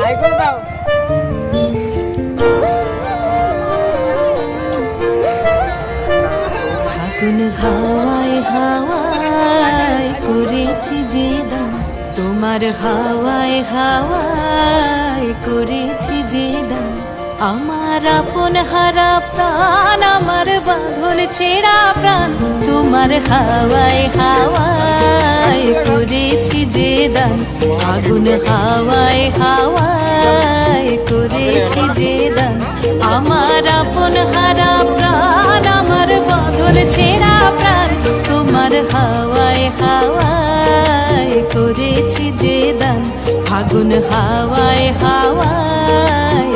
High করে দাও। হাওয়ায় হাওয়ায় করেছি যে দান, তোমার হাওয়ায় হাওয়ায় করেছি যে দান। আমার আপন হারা প্রাণ, আমার বাঁধন ছেঁড়া প্রাণ, তোমার হাওয়ায় হাওয়ায় দান আগুন হাওয়ায় হাওয়ায় করেছি যে দান। আমার আপন হারা প্রাণ, আমার বদল ছেঁড়া প্রাণ, তোমার হাওয়ায় হাওয়ায় করেছি যে দান। আগুন হাওয়ায় হাওয়ায়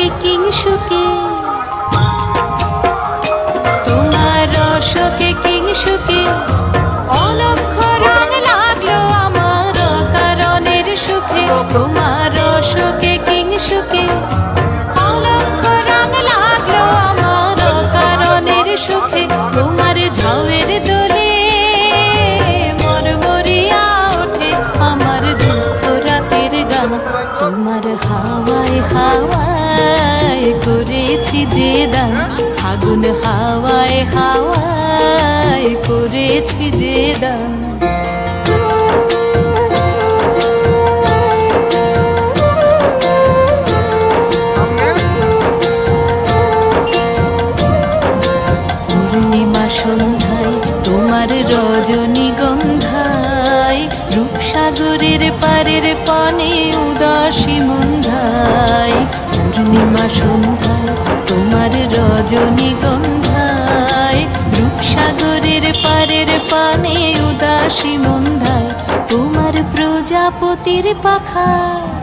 রসকে কিংসুকে তোমার রসকে কিংসুকে তোমার হাওয়ায় হাওয়ায় করেছি যে দান। আগুন হাওয়ায় হাওয়ায় করেছি যে দান। পূর্ণিমা সন্ধ্যায় তোমার রজনীগন্ধায় রূপসাগরের পারের পানে উদাসী মন্ধায় পূর্ণিমা সন্ধ্যা তোমার রজনীগন্ধায় রূপসাগরের পারের পানে উদাসী মন্ধায় তোমার প্রজাপতির পাখা।